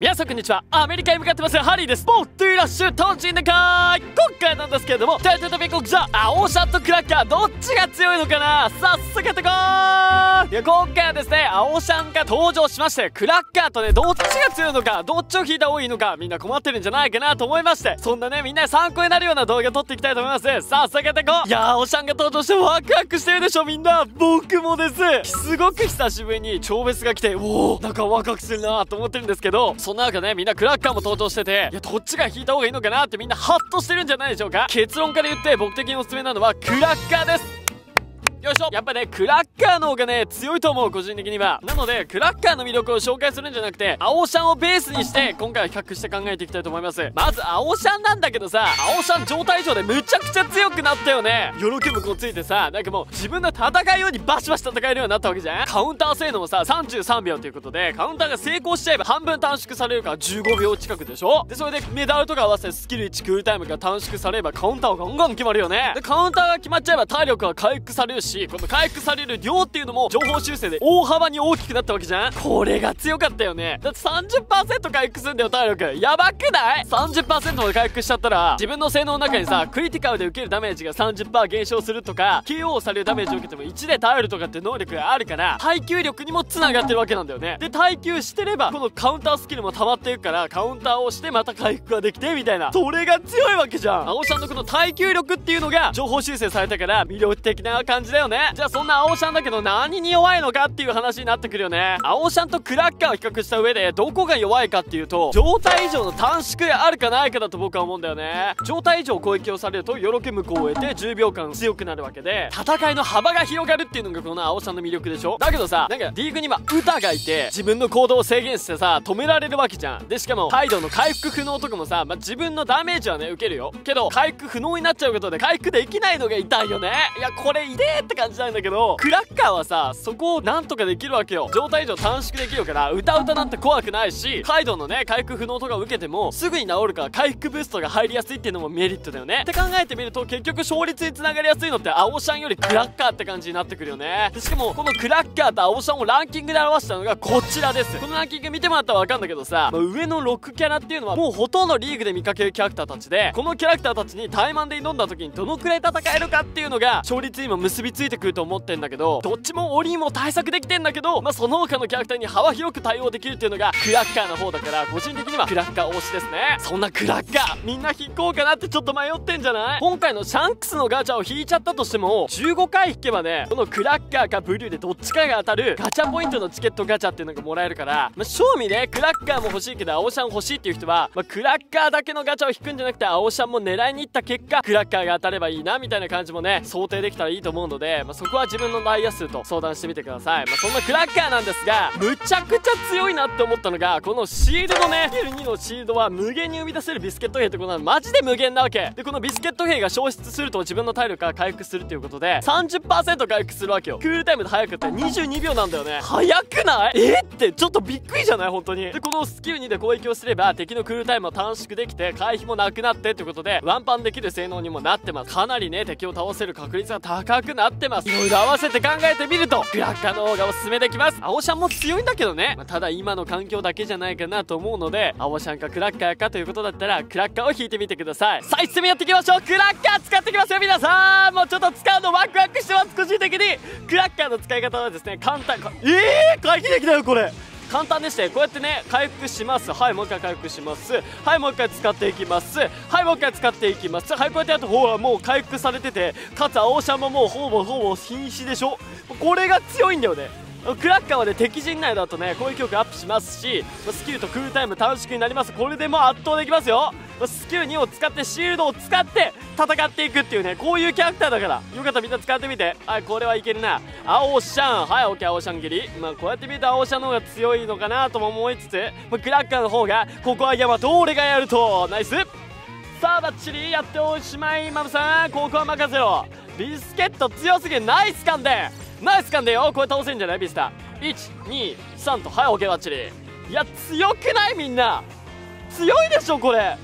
皆さんこんにちは。アメリカに向かってます。ハリーです。ボットゥーラッシュトンチンでかーい。今回なんですけれどもタイトル米国じゃ青シャットクラッカーどっちが強いのかな？早速やってこーい。や今回はですね青シャンが登場しましてクラッカーとねどっちが強いのかどっちを引いた方がいいのかみんな困ってるんじゃないかなと思いましてそんなねみんな参考になるような動画撮っていきたいと思います。早速やってこうい。やー青シャンが登場してワクワクしてるでしょみんな。僕もです。すごく久しぶりに超別が来ておおなんかワクワクするなと思ってるんですけどそんな中ねみんなクラッカーも登場してていやどっちが引いた方がいいのかなってみんなハッとしてるんじゃないでしょうか？結論から言って僕的におすすめなのはクラッカーです。よいしょやっぱね、クラッカーの方がね、強いと思う、個人的には。なので、クラッカーの魅力を紹介するんじゃなくて、青シャンをベースにして、今回は比較して考えていきたいと思います。まず、青シャンなんだけどさ、青シャン状態上でむちゃくちゃ強くなったよね。喜ぶ子ついてさ、なんかもう、自分の戦いようにバシバシ戦えるようになったわけじゃんカウンター性能もさ、33秒ということで、カウンターが成功しちゃえば半分短縮されるから15秒近くでしょで、それでメダルとか合わせてスキル1クールタイムが短縮されればカウンターはガンガン決まるよね。で、カウンターが決まっちゃえば体力は回復されるし、この回復される量っていうのも情報修正で大幅に大きくなったわけじゃん。これが強かったよね。だって30%回復すんだよ体力やばくない ?30% まで回復しちゃったら自分の性能の中にさクリティカルで受けるダメージが30%減少するとか KO されるダメージを受けても1で耐えるとかって能力があるから耐久力にもつながってるわけなんだよね。で耐久してればこのカウンタースキルも溜まっていくからカウンターをしてまた回復ができてみたいな。それが強いわけじゃん。青シャンのこの耐久力っていうのが情報修正されたから魅力的な感じだよね。じゃあそんな青シャンだけど何に弱いのかっていう話になってくるよね。青シャンとクラッカーを比較した上でどこが弱いかっていうと状態以上の短縮があるかないかだと僕は思うんだよね。状態以上攻撃をされるとよろけ向こうを得て10秒間強くなるわけで戦いの幅が広がるっていうのがこの青シャンの魅力でしょ。だけどさなんかリーグには歌がいて自分の行動を制限してさ止められるわけじゃん。でしかもカイドウの回復不能とかもさ、まあ、自分のダメージはね受けるよ。けど回復不能になっちゃうことで回復できないのが痛いよね。いやこれ痛えっって感じなんだけどクラッカーはさそこをなんとかできるわけよ。状態以上短縮できるから歌歌なんて怖くないしカイドウのね回復不能とかを受けてもすぐに治るから回復ブーストが入りやすいっていうのもメリットだよね。って考えてみると結局勝率につながりやすいのって青シャンよりクラッカーって感じになってくるよね。しかもこのクラッカーと青シャンをランキングで表したのがこちらです。このランキング見てもらったらわかるんだけどさ、まあ、上の6キャラっていうのはもうほとんどリーグで見かけるキャラクターたちでこのキャラクターたちに怠慢で挑んだ時にどのくらい戦えるかっていうのが勝率にも結びつついてくると思ってんだけどどっちもオリも対策できてんだけど、まあ、その他のキャラクターに幅広く対応できるっていうのがクラッカーの方だから個人的にはクラッカー推しですね。そんなクラッカーみんな引こうかなってちょっと迷ってんじゃない？今回のシャンクスのガチャを引いちゃったとしても15回引けばねこのクラッカーかブルーでどっちかが当たるガチャポイントのチケットガチャっていうのがもらえるからまあ、正味ねクラッカーも欲しいけど青シャン欲しいっていう人は、まあ、クラッカーだけのガチャを引くんじゃなくて青シャンも狙いに行った結果クラッカーが当たればいいなみたいな感じもね想定できたらいいと思うので、まあ、そこは自分のダイヤ数と相談してみてください、まあ、そんなクラッカーなんですがむちゃくちゃ強いなって思ったのがこのシールドね。スキル2のシールドは無限に生み出せるビスケット兵ってことなのマジで無限なわけ。でこのビスケット兵が消失すると自分の体力が回復するっていうことで30%回復するわけよ。クールタイムで早くって22秒なんだよね。早くない？え？ってちょっとびっくりじゃない？本当に。でこのスキル2で攻撃をすれば敵のクールタイムを短縮できて回避もなくなってってことでワンパンできる性能にもなってます。かなりね敵を倒せる確率が高くなってます。いろいろ合わせて考えてみるとクラッカーの方がおすすめできます。青シャンも強いんだけどね、まあ、ただ今の環境だけじゃないかなと思うので青シャンかクラッカーかということだったらクラッカーを引いてみてください。さあ1つ目やっていきましょう。クラッカー使ってきますよ皆さん。もうちょっと使うのワクワクしてます。個人的に。クラッカーの使い方はですね簡単。ええー、回避できたよこれ簡単でしてこうやってね回復します。はいもう一回回復します。はいもう一回使っていきます。はいもう一回使っていきます。はいこうやってやるとほらもう回復されててかつ青シャンももうほぼほぼ瀕死でしょ？これが強いんだよね。クラッカーはね敵陣内だとね攻撃力アップしますしスキルとクールタイム短縮になります。これでもう圧倒できますよ。スキル2を使ってシールドを使って戦っていくっていうねこういうキャラクターだから。よかったみんな使ってみて。はいこれはいけるな。青シャン。はいオッケー青シャン切り。まあこうやって見ると青シャンの方が強いのかなとも思いつつ、まあ、クラッカーの方がここはヤマト俺がやると。ナイス。さあバッチリやっておしまい。マムさんここは任せろ。ビスケット強すぎる。ナイス感でナイス感でよ。これ倒せんじゃない？ビスタ123と。はいオッケーバッチリ。いや強くない？みんな。強いでしょこれ。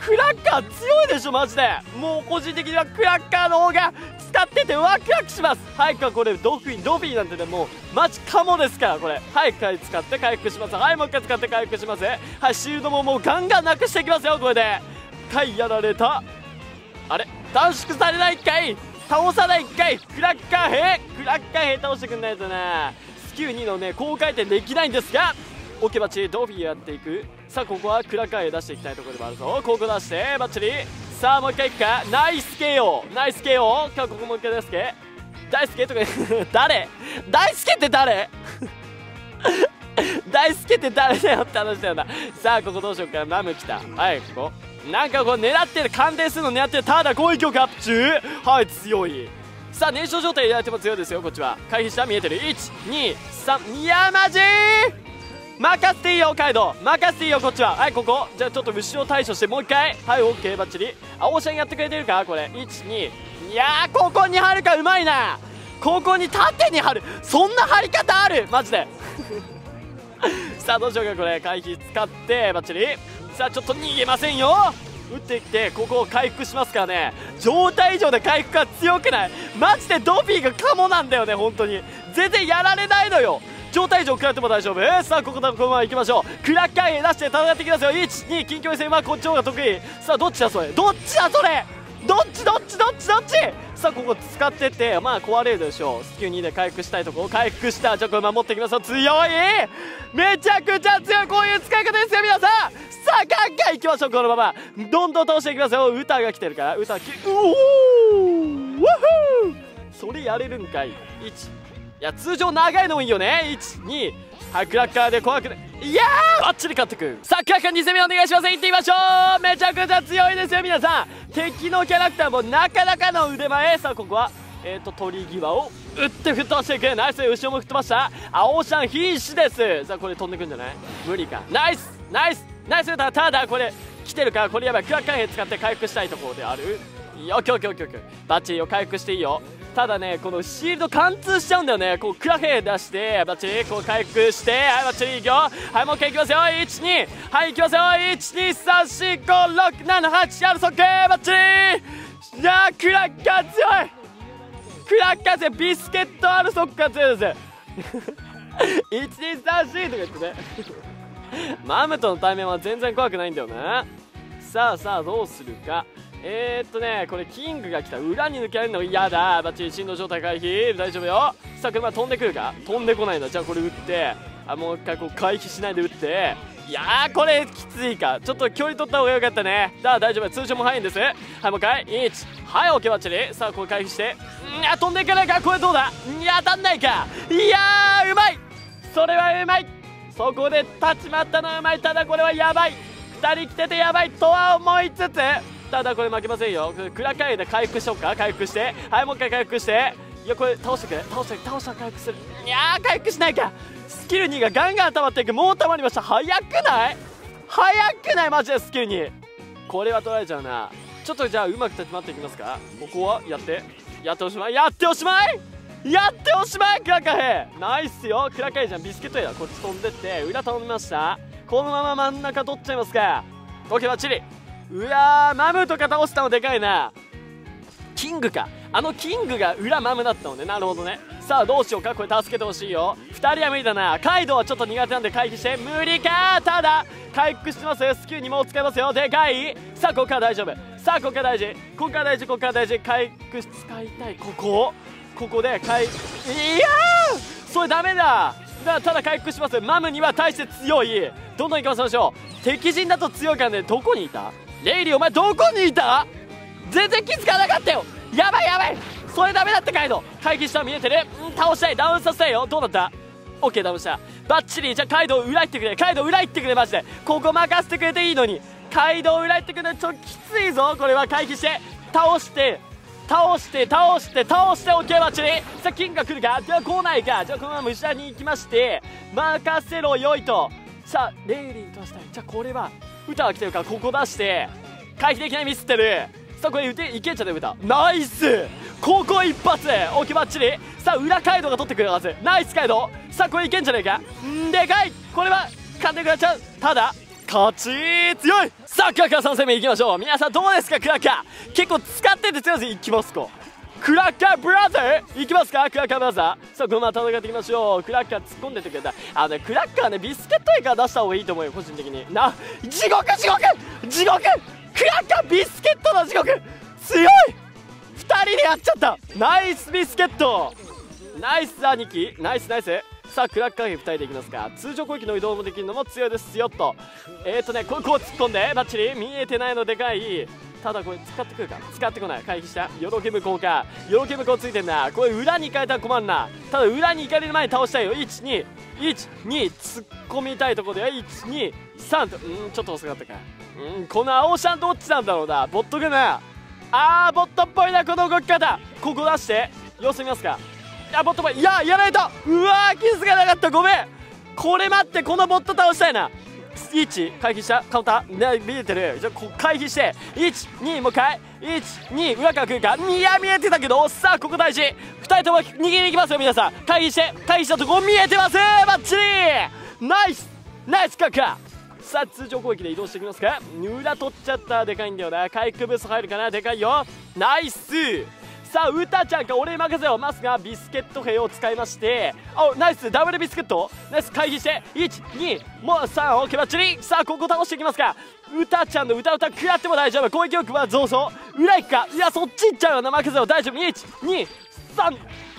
クラッカー強いでしょマジで。もう個人的にはクラッカーの方が使っててワクワクします。早くはこれドフィンドフィンなんてねもうマジカモですからこれ。はい回使って回復します。はいもう一回使って回復します。はいシールドももうガンガンなくしていきますよこれで。回やられた。あれ？短縮されない1回倒さない1回クラッカー兵？クラッカー兵倒してくんないとなスキュー2のね高回転できないんですがオケバッチリドフィーやっていく。さあここはクラカーへ出していきたいところでもあるぞ。ここ出してバッチリ。さあもう一回いくか。ナイス KO ナイス KO 今日ここもう一回出すけ。大輔とか 誰？大輔って誰？大輔って誰だよって話だよな。さあここどうしようか。マム来た。はいここ。なんかこう狙ってる鑑定するの狙ってるただ攻撃力アップ中。はい強い。さあ燃焼状態でやっても強いですよこっちは。回避した？見えてる？123いやマジ任せていいよカイド。任せていいよこっちは。はいここ。じゃあちょっと後ろ対処してもう一回。はいオッケーバッチリ。あオーシャンやってくれてるか？これ。12いやーここに貼るかうまいな。ここに縦に貼る。そんな貼り方ある？マジで。さあどうしようかこれ。回避使ってバッチリ。さあちょっと逃げませんよ。打っていってここを回復しますからね。状態以上で回復が強くない。マジでドフィーがカモなんだよね本当に。全然やられないのよ。状態以上食らっても大丈夫。さあここだこのまま行きましょう。クラッカーへ出して戦っていきますよ12近距離戦はこっちの方が得意さあどっちだそれどっちだそれどっちどっちどっちどっちさあここ使ってってまあ壊れるでしょうスキュー2で回復したいところ回復したじゃあこれ守っていきますよ強いめちゃくちゃ強いこういう使い方ですよ皆さんさあガンガンいきましょうこのままどんどん倒していきますよ歌が来てるから歌きうおーウォーそれやれるんかい1いや通常長いのもいいよね。12はいクラッカーで怖くないいやーバッチリ勝ってくさあクラッカー2戦目お願いします。いってみましょう。めちゃくちゃ強いですよ皆さん。敵のキャラクターもなかなかの腕前。さあここはえーと取り際を打って吹っ飛ばしていくナイス。後ろも吹っ飛ばした。青シャン必死です。さあこれ飛んでくんじゃない？無理か。ナイス。ナイス。ナイス。ただこれ来てるからこれやばい。クラッカー兵使って回復したいところである。よオッケーオッケーオッケーオッケー。バッチリよ。回復していいよ。ただねこのシールド貫通しちゃうんだよね。こうクラフェ出してバッチリこう回復してはいバッチリいくよ。はいもう一回いきますよ。12はいいきますよ。123456788やるそっけバッチリ。いやークラッカー強い。クラッカー強い。ビスケットアルソッカー強いです。1234とか言ってね。マムとの対面は全然怖くないんだよなさあさあどうするか。えー、っとねこれキングが来た裏に抜けられるの嫌だ。バッチリ振動状態回避。大丈夫よ。さあ車飛んでくるか？飛んでこないんだじゃあこれ撃って。あもう一回こう回避しないで撃って。いやーこれきついか。ちょっと距離取った方がよかったね。だ大丈夫。通常も早いんです。はいもう一回。1はいオッケーバッチリ。さあこれ回避して。いや飛んでいかないか？これどうだ？いや当たんないか？いやーうまい！それはうまい！そこで立ち回ったのはうまい。ただこれはやばい。2人来ててやばい。とは思いつつただこれ負けませんよ。クラカイで回復しようか？回復して？はいもう一回回復して？いやこれ倒してくれ？倒して倒したら回復する。いやー回復しないかスキル2がガンガン溜まっていく。もう溜まりました。早くない？早くない？マジでスキル2これは取られちゃうな。ちょっとじゃあうまく立ち回っていきますか？ここはやって。やっておしまい？やっておしまい？やっておしまい？クラカヘナイスよ。クラカヘじゃん。ビスケットやだこっち飛んでって。裏頼みました。このまま真ん中取っちゃいますか。オッケーバッチリ。うわーマムとか倒したのでかいな。キングか。あのキングが裏マムだったのね。なるほどね。さあどうしようか？これ助けてほしいよ。2人は無理だな。カイドウはちょっと苦手なんで回避して。無理か。ただ回復してます。よスキルにも使いますよ。でかい。さあここから大丈夫。さあここから大事。ここから大事。ここから大事。回復使いたい。ここ？ここで回いやー！それダメだ。だただ回復します。マムには対して強い。どんどん行きましょう。敵陣だと強いからね。どこにいた？レイリーお前どこにいた？全然気づかなかったよ。やばいやばい。それダメだってカイド回避したら見えてる。ん倒したい。ダウンさせたいよどうだった？オッケーダウンした。バッチリ。じゃあカイドウ裏行ってくれ。カイドウ裏行ってくれマジで。ここ任せてくれていいのに。カイドウ裏行ってくれちょっときついぞ。これは回避して。倒して。倒して倒して倒して。オッケーバッチリ。さあキングが来るか？では来ないか。じゃあこのまま後ろに行きまして。任せろよいと。さあレイリーとしたい。じゃあこれは歌が来てるからここ出して回避できないミスってる。さあこれ打ていけんじゃね歌。ナイス！ここ一発オッケーバッチリさあ裏カイドが取ってくるはず。ナイスカイド。さあこれいけんじゃねえか？んでかい！これは勝手に食らっちゃう。ただ勝ち強い！さあクラッカー3戦目いきましょう。皆さんどうですかクラッカー？結構使ってて強いです。いきますか？クラッカーブラザー？いきますか？クラッカーブラザー。さあこのまま戦っていきましょう。クラッカー突っ込んでてくれた。あのねクラッカーねビスケットエから出した方がいいと思うよ個人的に。な地獄地獄！地獄！クラッカービスケットの地獄！強い！2人でやっちゃった。ナイスビスケット。ナイス兄貴。ナイスナイス。さあクラッカー兵2人でいきますか。通常攻撃の移動もできるのも強いです。よと。えーとねここう突っ込んでバッチリ。見えてないのでかい。ただこれ使ってくるか？使ってこない。回避した。よろけ向こうかよろけ向こうついてんな。これ裏に行かれたら困んな。ただ裏に行かれる前に倒したいよ。121 2突っ込みたいところで123とうんちょっと遅かったか。うんこの青シャンどっちなんだろうな。ボットかな。あーボットっぽいなこの動き方。ここ出して。様子見ますか？いやボットっぽい。いややられた。うわー気づかなかった。ごめん。これ待ってこのボット倒したいな。1回避したカウンター、見えてる。じゃこ回避して12もう一回。12裏から来るかいや見えてたけどさあここ大事。2人とも逃げに行きますよ皆さん。回避して回避したとこ見えてます。バッチリ。ナイス。ナイスカッカさあ通常攻撃で移動していきますか。裏取っちゃった。でかいんだよな。回復ブースト入るかな。でかいよ。ナイス。さあウタちゃんか俺に任せよますがビスケット兵を使いまして。おナイス。ダブルビスケット。ナイス。回避して。12もう3オッケーバッチリさあここ倒していきますか。ウタちゃんの歌歌食らっても大丈夫。攻撃力は増走裏行くか。いやそっち行っちゃうよな任せよ大丈夫。123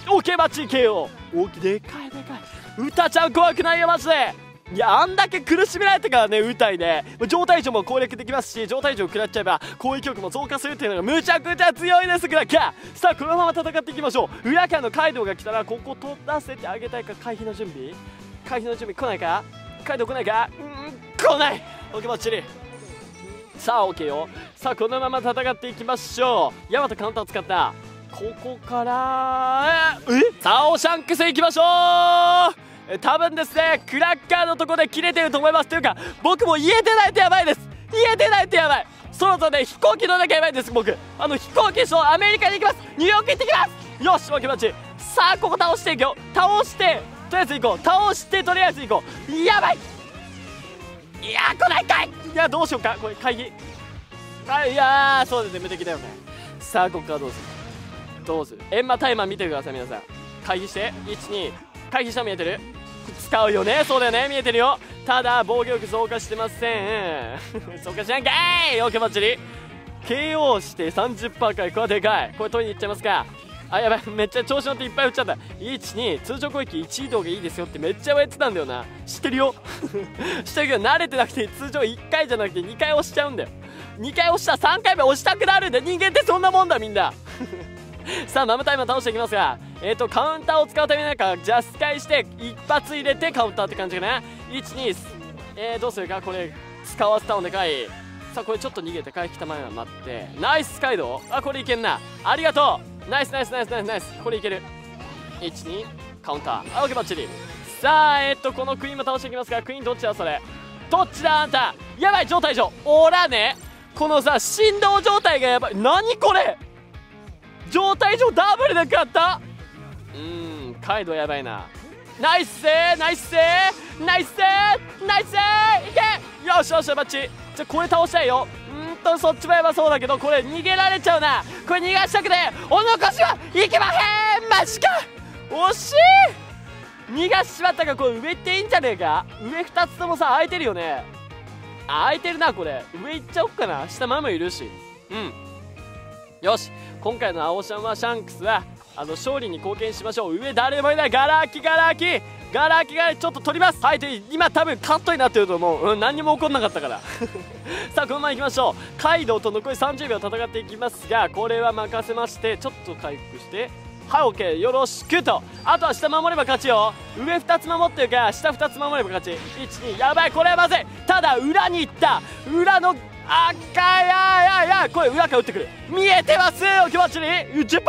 オッケーバッチリ KO 大きいでかいでかい。ウタちゃん怖くないよマジで。いやあんだけ苦しめられてからね打たいね状態上も攻略できますし状態上食らっちゃえば攻撃力も増加するっていうのがむちゃくちゃ強いですクラッ！カーさあこのまま戦っていきましょう。裏からのカイドウが来たらここ取らせてあげたいか回避の準備。回避の準備来ないか？カイドウ来ないか？うん来ない！オッケーバッチリさあ OK よ。さあこのまま戦っていきましょう。ヤマトカウンター使った。ここからえ？さあオシャンクス行きましょう！多分ですねクラッカーのとこで切れてると思います。というか僕も言えてないとやばいです。言えてないとやばい。そろそろね飛行機乗らなきゃやばいんです僕。あの飛行機とアメリカに行きます。ニューヨーク行ってきます。よしオッケーマッチさあここ倒していくよ。倒してとりあえず行こう。倒してとりあえず行こう。やばい。いや来ないかい。いやどうしようかこれ会議。あいやそうですね無敵だよね。さあここからどうする？どうする？エンマタイマー見てください皆さん。会議して。12回避した見えてる？使うよねそうだよね。見えてるよ。ただ防御力増加してません。増加しないんかい！オッケーバッチリ。KO して30%回これはでかい。これ取りに行っちゃいますか。あやばい。めっちゃ調子乗っていっぱい打っちゃった。12通常攻撃1移動がいいですよってめっちゃ言ってたんだよな。知ってるよ？知ってるけど慣れてなくて通常1回じゃなくて2回押しちゃうんだよ。2回押したら3回目押したくなるんだ。人間ってそんなもんだみんな。さあマムタイマー倒していきますがえっ、ー、とカウンターを使うためになんかジャスカイして一発入れてカウンターって感じかな。12えー、どうするか？これ使わせたのでかい。さあこれちょっと逃げて回復たまには待って。ナイスカイドあこれいけんな。ありがとう。ナイスナイスナイスナイスナイス。これいける。12カウンター。あオッケーバッチリ。さあえっ、ー、とこのクイーンも倒していきますがクイーンどっちだそれ？どっちだあんた？やばい状態上。おらね。このさ振動状態がやばい。何これ？状態上ダブルで食った？うんカイドやばいな。ナイスセーナイスセーナイスセーナイスセーいけ！よしよしバッチ。じゃこれ倒したいよ。うんとそっちもやばそうだけどこれ逃げられちゃうな。これ逃がしたくてお残しはいけまへん！マジか！惜しい！逃がしちまったかこれ上行っていいんじゃねえか？上2つともさ空いてるよね。あ空いてるなこれ。上行っちゃおっかな。下ママいるし。うん。よし今回の青シャンはシャンクスはあの勝利に貢献しましょう。上誰もいないガラ空きガラ空き。ガラ空きがちょっと取ります。はいで今多分カットになってると思う、うん、何にも起こんなかったから。さあこのままいきましょう。カイドウと残り30秒戦っていきますがこれは任せましてちょっと回復して。はい OK よろしくと。あとは下守れば勝ちよ。上2つ守ってるから下2つ守れば勝ち。12やばい。これはまずい。ただ裏に行った。裏の赤やいやいやこれ裏から打ってくる。見えてますお気持ちに。10%!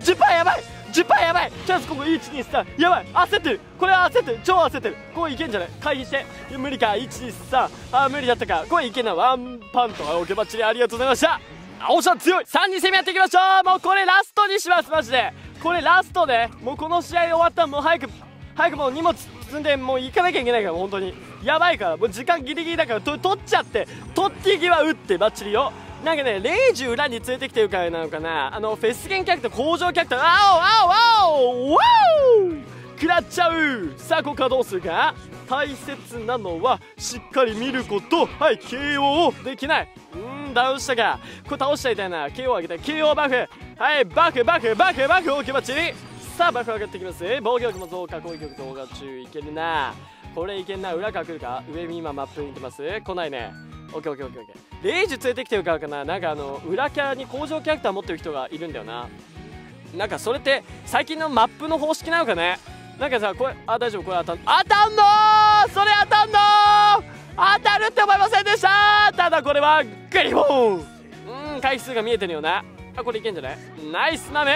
10%やばい。10%やばい。とりあえずここ123やばい。焦ってる。これは焦ってる。超焦ってる。これいけんじゃない？回避して。無理か。123あ無理だったか。これいけんな。ワンパンとオケバッチリありがとうございました。青さん強い。3人攻めやっていきましょう。もうこれラストにします。マジで。これラストで。もうこの試合終わったらもう早く早くもう荷物積んでもう行かなきゃいけないから本当に。やばいからもう時間ギリギリだからと取っちゃって取ってきは打ってバッチリよ。なんかねレイジ裏に連れてきてるからなのかな。あのフェスゲンキャラクター工場キャラクターあおあおあおワオ！食らっちゃう。さあここからどうするか？大切なのはしっかり見ること。はい KO できない。うん倒したか。これ倒しちゃいたいな。KO 上げて KO バフ。はいバフバフバフバフ OK バッチリ。さあバフ上がってきます。防御力も増加攻撃力増加中いけるな。これいけんな。裏から来るか？上に今マップに行ってます。来ないね。オッケーオッケーオッケーオッケー。レイジ連れてきてるからかな。なんかあの裏キャラに工場キャラクター持ってる人がいるんだよな。なんかそれって最近のマップの方式なのかね？なんかさこれあ大丈夫？これ当たん当たんのそれ当たんの当たるって思いませんでしたただこれはグリボン！うん回数が見えてるよな。あこれいけんじゃない？ナイスマム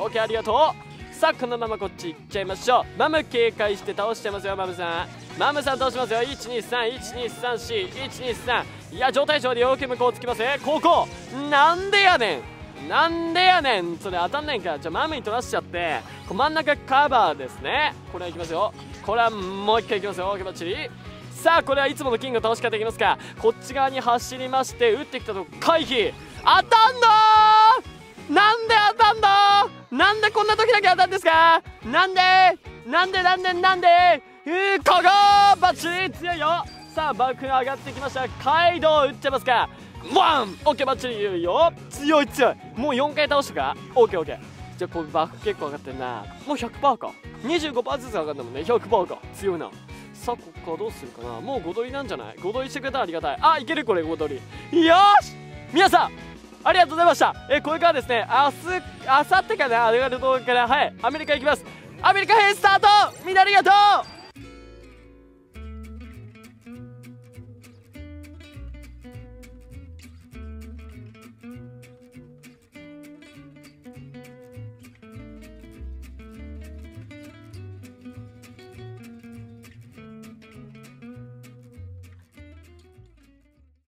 オッケーありがとう。さあこのままこっち行っちゃいましょう。マム警戒して倒してますよマムさん。マムさん倒しますよ。1231234123いや状態上でよく向こうつきますね。ここなんでやねん。なんでやねん。それ当たんないんかじゃあマムに取らしちゃって。真ん中カバーですね。これはいきますよ。これはもう一回いきますよ。OK バッチリさあこれはいつものキング倒し方いきますか。こっち側に走りまして打ってきたと回避。当たんのなんで当たん。なんでこんな時だけ当たるんですか？なんで？なんで？なんで？なんで？えー、ここバチリ強いよ！さあ爆上がってきました。カイドウ打っちゃいますか？ワン！オッケーバッチリ言うよ。強い強い。もう4回倒したか？オッケーオッケー。じゃあこれバック結構上がってんな。もう100%か。25%ずつ上がったもんね。100%か。強いな。さあここからどうするかな？もう5取りなんじゃない？5取りしてくれたらありがたい。あいけるこれ5取りよし！皆さんありがとうございました。えこれからですね明日明後日かな？あれがる動画から。はい。アメリカ行きます。アメリカ編スタート！みんなありがとう！